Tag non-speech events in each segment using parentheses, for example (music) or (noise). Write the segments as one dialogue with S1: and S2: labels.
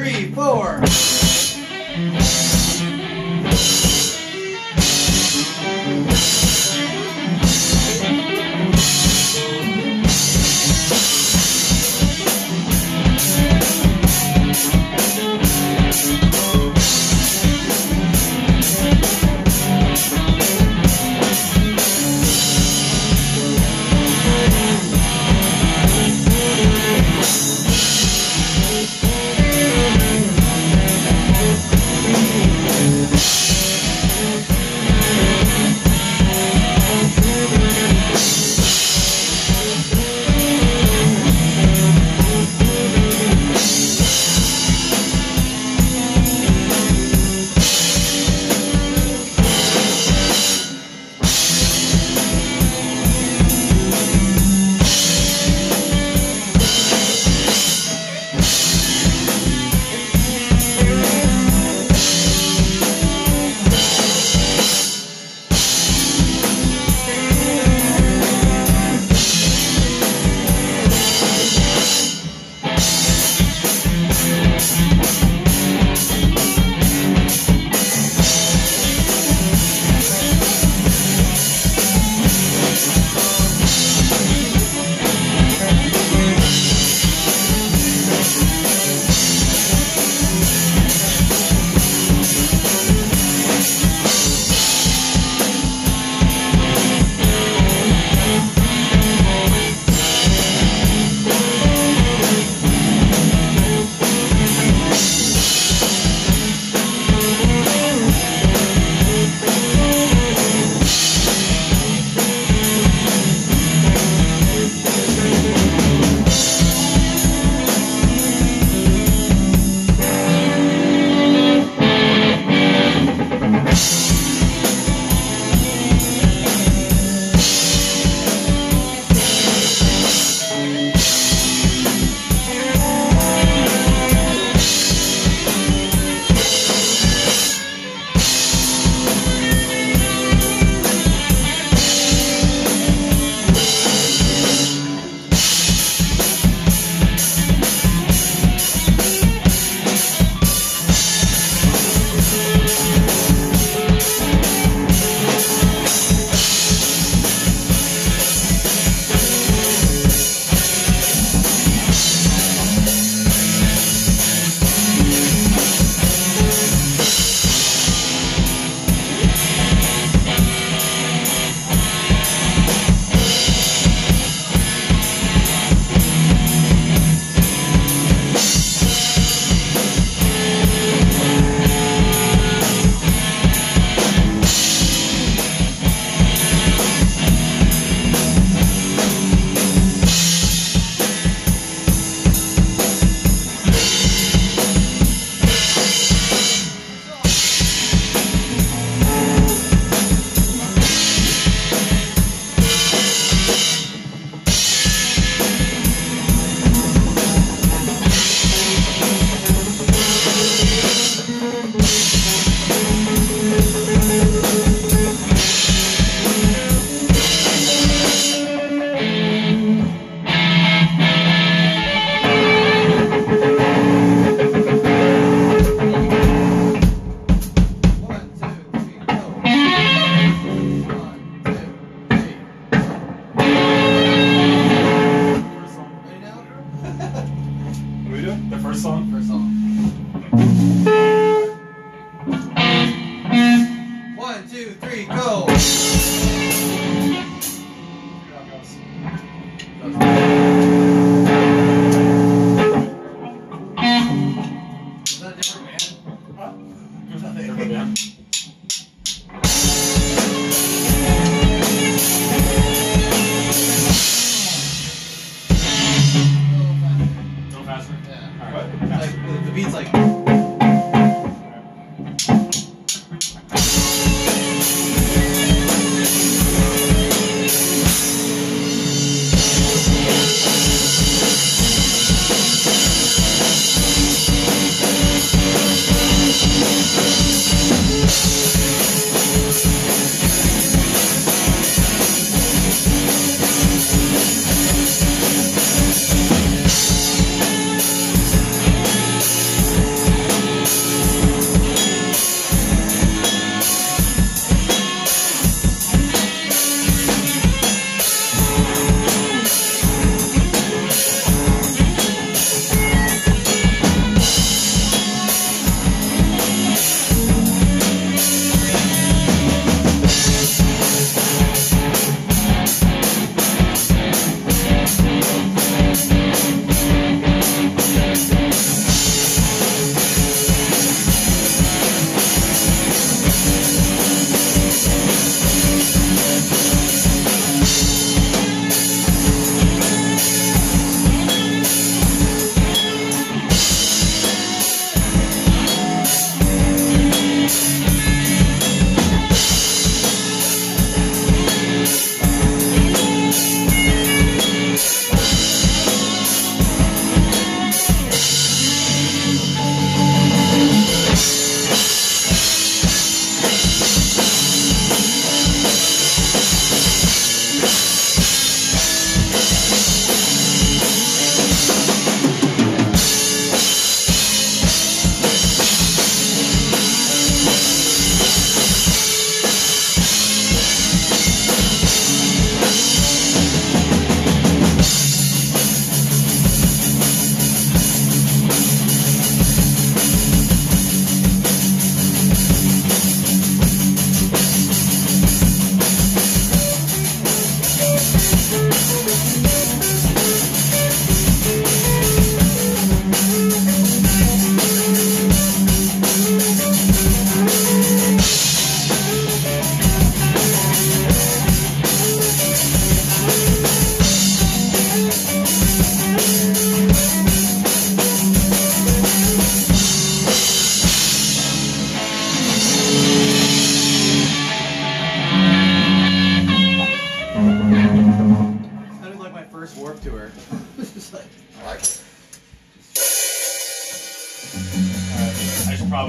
S1: three, four.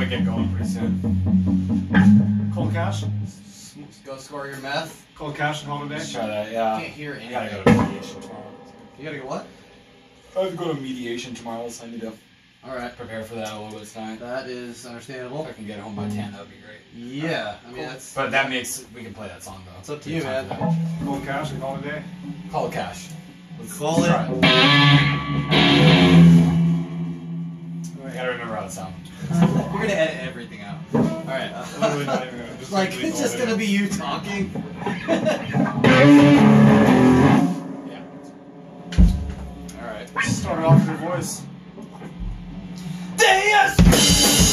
S2: Probably get going pretty soon. (laughs) Cold cash?
S1: Go score your meth.
S2: Cold cash and holiday?
S3: Let's try that,
S1: I
S3: yeah.
S1: can't hear
S3: I gotta go to mediation tomorrow.
S1: You gotta go what?
S3: I have to go to mediation tomorrow, so I need to
S1: Alright.
S3: prepare for that a little bit tonight.
S1: That is
S3: If
S1: understandable.
S3: I can get home by mm. 10, that would be great.
S1: Yeah, I mean, that's.
S3: But that makes, we can play that song though.
S1: It's up to you, man.
S3: for that.
S2: Cold cash and holiday?
S3: Call it cash. Let's,
S1: Call
S3: let's
S1: it.
S2: Not even gonna- just
S1: like, it's just gonna be you talking.
S3: Yeah.
S1: Alright.
S2: Start off with your voice.
S3: Yes!